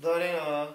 Dorian, ó.